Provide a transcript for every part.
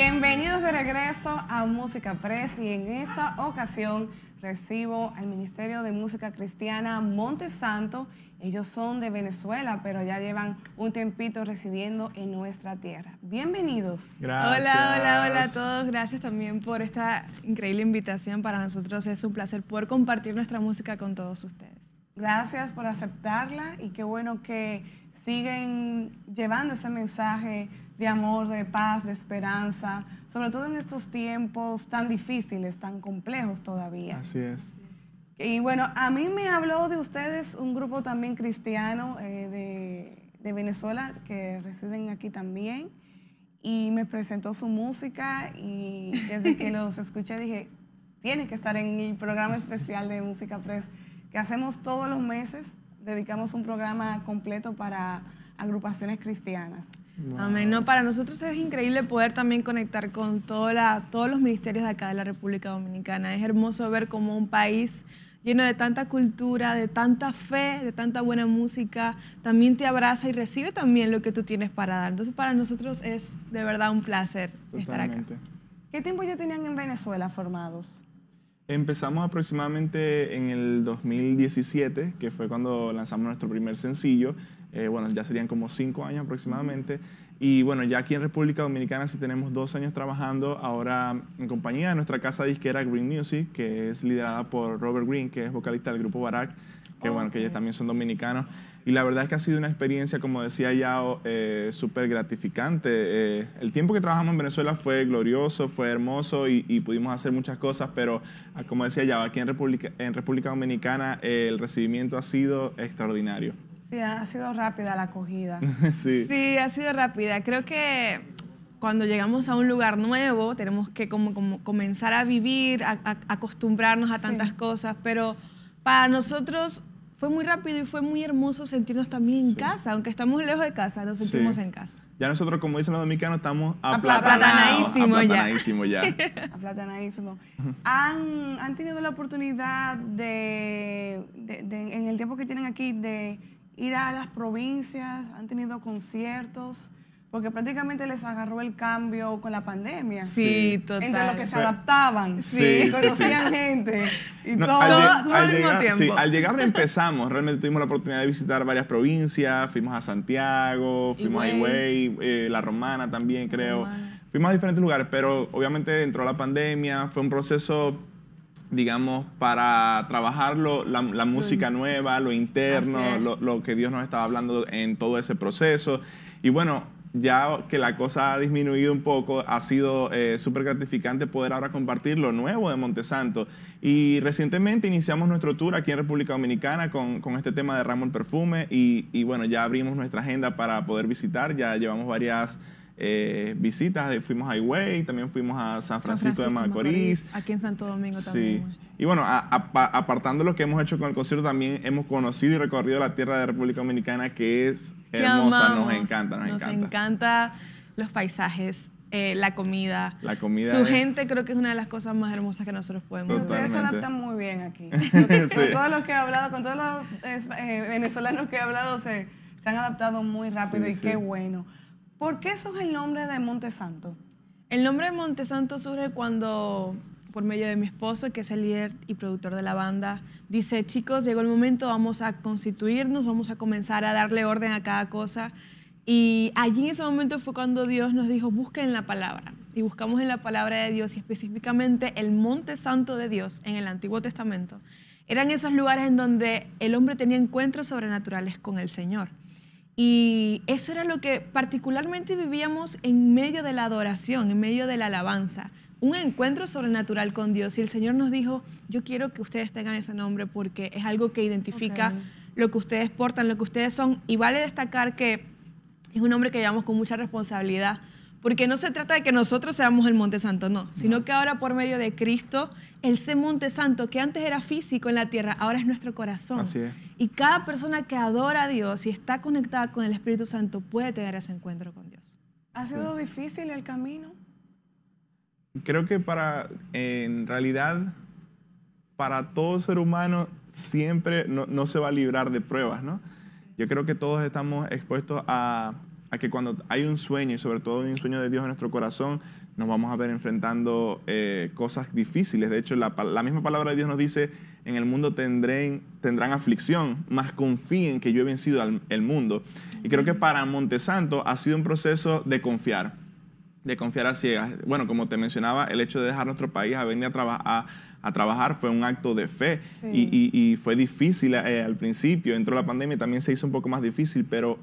Bienvenidos de regreso a Música Press y en esta ocasión recibo al Ministerio de Música Cristiana Monte Santo. Ellos son de Venezuela, pero ya llevan un tiempito residiendo en nuestra tierra. Bienvenidos. Gracias. Hola, hola, hola a todos. Gracias también por esta increíble invitación. Para nosotros es un placer poder compartir nuestra música con todos ustedes. Gracias por aceptarla y qué bueno que siguen llevando ese mensaje de amor, de paz, de esperanza, sobre todo en estos tiempos tan difíciles, tan complejos todavía. Así es. Y bueno, a mí me habló de ustedes un grupo también cristiano eh, de, de, Venezuela que residen aquí también y me presentó su música y desde que los escuché dije, tiene que estar en el programa especial de Música Press que hacemos todos los meses, dedicamos un programa completo para agrupaciones cristianas. Wow. Amén. No, para nosotros es increíble poder también conectar con toda la, todos los ministerios de acá de la República Dominicana. Es hermoso ver cómo un país lleno de tanta cultura, de tanta fe, de tanta buena música, también te abraza y recibe también lo que tú tienes para dar. Entonces para nosotros es de verdad un placer Totalmente. estar acá. ¿Qué tiempo ya tenían en Venezuela formados? Empezamos aproximadamente en el 2017, que fue cuando lanzamos nuestro primer sencillo. Eh, bueno, ya serían como cinco años aproximadamente. Y bueno, ya aquí en República Dominicana sí tenemos dos años trabajando, ahora en compañía de nuestra casa disquera Green Music, que es liderada por Robert Green, que es vocalista del grupo Barack, que okay. bueno, que ellos también son dominicanos. Y la verdad es que ha sido una experiencia, como decía Yao, eh, súper gratificante. Eh, el tiempo que trabajamos en Venezuela fue glorioso, fue hermoso y, y, pudimos hacer muchas cosas, pero ah, como decía Yao, aquí en República, en República Dominicana eh, el recibimiento ha sido extraordinario. Sí, ha sido rápida la acogida. sí. sí, ha sido rápida. Creo que cuando llegamos a un lugar nuevo tenemos que como, como comenzar a vivir, a, a acostumbrarnos a tantas sí. cosas, pero para nosotros fue muy rápido y fue muy hermoso sentirnos también en sí. casa, aunque estamos lejos de casa, nos sentimos sí. en casa. Ya nosotros, como dicen los dominicanos, estamos aplatanadísimo aplatanadísimo ya. aplatanadísimo. ¿Han, ¿Han tenido la oportunidad de, de, de, en el tiempo que tienen aquí, de ir a las provincias? ¿Han tenido conciertos? Porque prácticamente les agarró el cambio con la pandemia. Sí, total. Entre los que se adaptaban, sí, sí conocían sí, gente y no, todo, al, todo al al llegar, mismo tiempo. al llegar empezamos, realmente tuvimos la oportunidad de visitar varias provincias, fuimos a Santiago, fuimos Higüey. a Higüey, eh, La Romana también creo. Romana. Fuimos a diferentes lugares, pero obviamente entró la pandemia, fue un proceso digamos, para trabajar lo, la, la, música nueva, lo interno, lo, lo que Dios nos estaba hablando en todo ese proceso. Y bueno, ya que la cosa ha disminuido un poco, ha sido eh, súper gratificante poder ahora compartir lo nuevo de Montesanto. Y recientemente iniciamos nuestro tour aquí en República Dominicana con, con este tema de Ramo el Perfume y, y, bueno, ya abrimos nuestra agenda para poder visitar, ya llevamos varias eh, visitas, fuimos a Higüey, también fuimos a San Francisco, de Macorís. Macorís. Aquí en Santo Domingo también. Sí. Y bueno, a, a, apartando lo que hemos hecho con el concierto, también hemos conocido y recorrido la tierra de República Dominicana, que es hermosa, nos encanta, nos, nos encanta. Nos encanta los paisajes, eh, la comida. La comida. Su es... gente creo que es una de las cosas más hermosas que nosotros podemos ver. Ustedes se adaptan muy bien aquí. Con sí. todos los que he hablado, con todos los eh, venezolanos que he hablado, se, se han adaptado muy rápido sí, y sí. qué bueno. ¿Por qué surge el nombre de Montesanto? El nombre de Montesanto surge cuando por medio de mi esposo, que es el líder y productor de la banda, dice, chicos, llegó el momento, vamos a constituirnos, vamos a comenzar a darle orden a cada cosa. Y allí en ese momento fue cuando Dios nos dijo, busquen la palabra. Y buscamos en la palabra de Dios y específicamente el monte santo de Dios en el Antiguo Testamento. Eran esos lugares en donde el hombre tenía encuentros sobrenaturales con el Señor. Y eso era lo que particularmente vivíamos en medio de la adoración, en medio de la alabanza un encuentro sobrenatural con Dios y el Señor nos dijo, yo quiero que ustedes tengan ese nombre porque es algo que identifica okay. lo que ustedes portan, lo que ustedes son y vale destacar que es un nombre que llevamos con mucha responsabilidad porque no se trata de que nosotros seamos el Monte Santo, no, sino que ahora por medio de Cristo, ese Monte Santo que antes era físico en la tierra, ahora es nuestro corazón. Así es. Y cada persona que adora a Dios y está conectada con el Espíritu Santo puede tener ese encuentro con Dios. ¿Ha sido sí. difícil el camino? Creo que para, en realidad, para todo ser humano siempre no, no, se va a librar de pruebas, ¿no? Yo creo que todos estamos expuestos a, a, que cuando hay un sueño, y sobre todo un sueño de Dios en nuestro corazón, nos vamos a ver enfrentando eh, cosas difíciles. De hecho, la, la, misma palabra de Dios nos dice, en el mundo tendrán, tendrán aflicción, más confíen que yo he vencido al, el mundo. Y creo que para Montesanto ha sido un proceso de confiar, de confiar a ciegas. Bueno, como te mencionaba, el hecho de dejar nuestro país a venir a, trabajar a trabajar fue un acto de fe y, y, fue difícil eh, al principio, entró la pandemia y también se hizo un poco más difícil, pero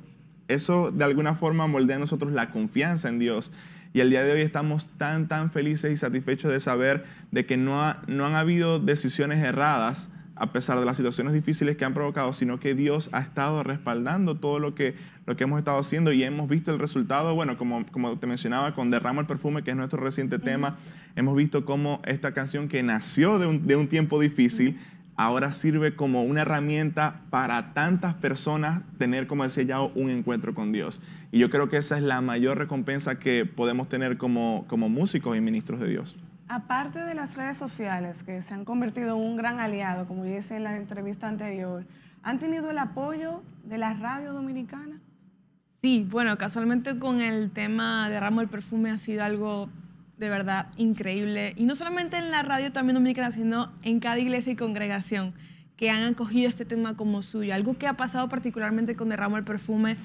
eso de alguna forma moldea a nosotros la confianza en Dios. Y el día de hoy estamos tan, tan felices y satisfechos de saber de que no, no han habido decisiones erradas a pesar de las situaciones difíciles que han provocado, sino que Dios ha estado respaldando todo lo que, lo que hemos estado haciendo y hemos visto el resultado, bueno, como, como te mencionaba, con Derramo el Perfume, que es nuestro reciente tema, hemos visto cómo esta canción que nació de un, de un tiempo difícil, ahora sirve como una herramienta para tantas personas tener, como decía ya, un encuentro con Dios. Y yo creo que esa es la mayor recompensa que podemos tener como, como músicos y ministros de Dios. Aparte de las redes sociales, que se han convertido en un gran aliado, como dije en la entrevista anterior, ¿han tenido el apoyo de la radio dominicana? Sí, bueno, casualmente con el tema de Ramo del Perfume ha sido algo de verdad increíble. Y no solamente en la radio también dominicana, sino en cada iglesia y congregación que han acogido este tema como suyo. Algo que ha pasado particularmente con Derramo el Perfume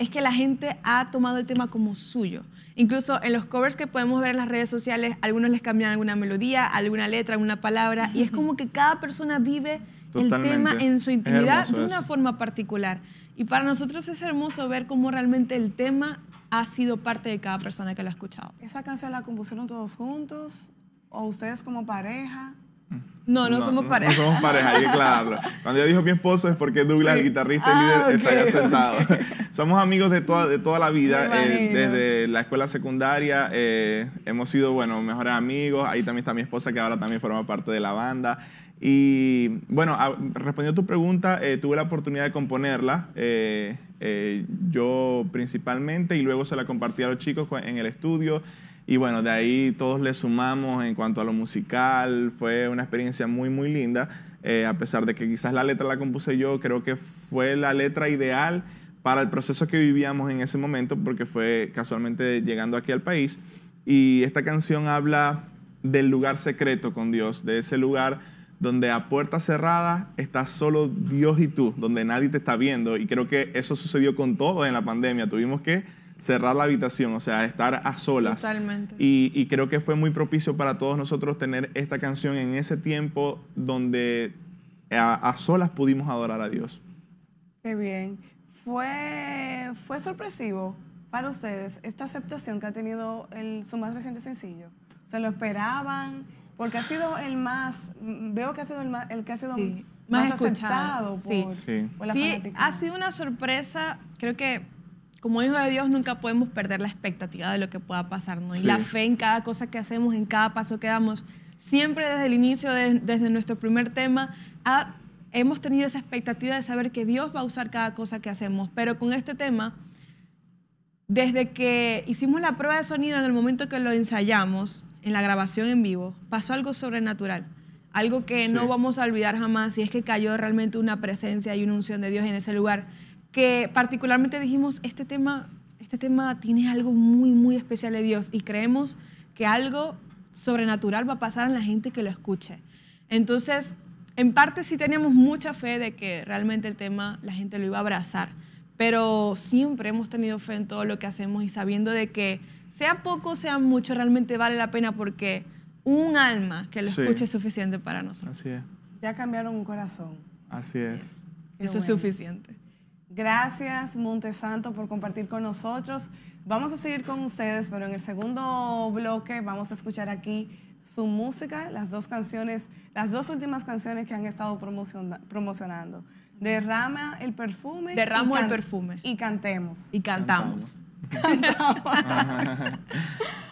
es que la gente ha tomado el tema como suyo. Incluso en los covers que podemos ver en las redes sociales, algunos les cambian alguna melodía, alguna letra, alguna palabra, y es como que cada persona vive el tema en su intimidad de una forma particular. Y para nosotros es hermoso ver cómo realmente el tema ha sido parte de cada persona que lo ha escuchado. ¿Esa canción la compusieron todos juntos? ¿O ustedes como pareja? No, no, somos pareja. No somos pareja, que aclararlo. Cuando yo dijo mi esposo es porque Douglas, el guitarrista y ah, líder, está allá sentado. somos amigos de toda, de toda la vida, eh, desde la escuela secundaria. Eh, hemos sido, bueno, mejores amigos. Ahí también está mi esposa, que ahora también forma parte de la banda. Y bueno, respondiendo a tu pregunta, eh, tuve la oportunidad de componerla. Eh, yo principalmente y luego se la compartí a los chicos en el estudio y bueno, de ahí todos le sumamos en cuanto a lo musical, fue una experiencia muy muy linda, eh, a pesar de que quizás la letra la compuse yo, creo que fue la letra ideal para el proceso que vivíamos en ese momento porque fue casualmente llegando aquí al país y esta canción habla del lugar secreto con Dios, de ese lugar donde a puerta cerrada está solo Dios y tú, donde nadie te está viendo. Y creo que eso sucedió con todo en la pandemia. Tuvimos que cerrar la habitación, o sea, estar a solas. Totalmente. Y, creo que fue muy propicio para todos nosotros tener esta canción en ese tiempo donde a, solas pudimos adorar a Dios. Qué bien. Fue, fue sorpresivo para ustedes esta aceptación que ha tenido el, su más reciente sencillo. ¿Se lo esperaban? Porque ha sido el más, veo que ha sido el, más, el que ha sido más, aceptado por, sí. sí. ha sido una sorpresa. Creo que como hijos de Dios nunca podemos perder la expectativa de lo que pueda pasar, ¿no? Y la fe en cada cosa que hacemos, en cada paso que damos. Siempre desde el inicio, desde nuestro primer tema, hemos tenido esa expectativa de saber que Dios va a usar cada cosa que hacemos. Pero con este tema, desde que hicimos la prueba de sonido en el momento que lo ensayamos, en la grabación en vivo, pasó algo sobrenatural, algo que no vamos a olvidar jamás, y es que cayó realmente una presencia y una unción de Dios en ese lugar, que particularmente dijimos, este tema, este tema tiene algo muy, muy especial de Dios, y creemos que algo sobrenatural va a pasar en la gente que lo escuche. Entonces, en parte sí teníamos mucha fe de que realmente el tema la gente lo iba a abrazar, pero siempre hemos tenido fe en todo lo que hacemos y sabiendo de que sea poco, sea mucho, realmente vale la pena porque un alma que lo escuche es suficiente para nosotros. Así es. Ya cambiaron un corazón. Así es. Eso es suficiente. Gracias, Montesanto, por compartir con nosotros. Vamos a seguir con ustedes, pero en el segundo bloque vamos a escuchar aquí su música, las dos canciones, las dos últimas canciones que han estado promocionando. Derrama el perfume. Derramo el perfume. Y cantemos. Y cantamos.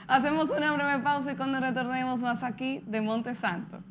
Hacemos una breve pausa y cuando retornemos más aquí de Monte Santo.